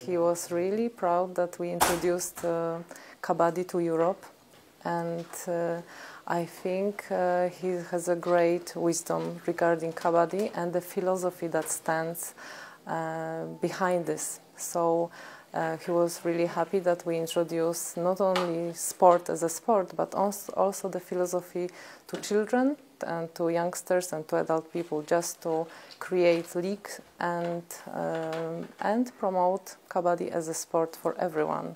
He was really proud that we introduced uh, Kabaddi to Europe, and uh, I think uh, he has a great wisdom regarding Kabaddi and the philosophy that stands uh, behind this. So uh, he was really happy that we introduced not only sport as a sport, but also, the philosophy to children and to youngsters and to adult people, just to create league and um, and promote kabaddi as a sport for everyone.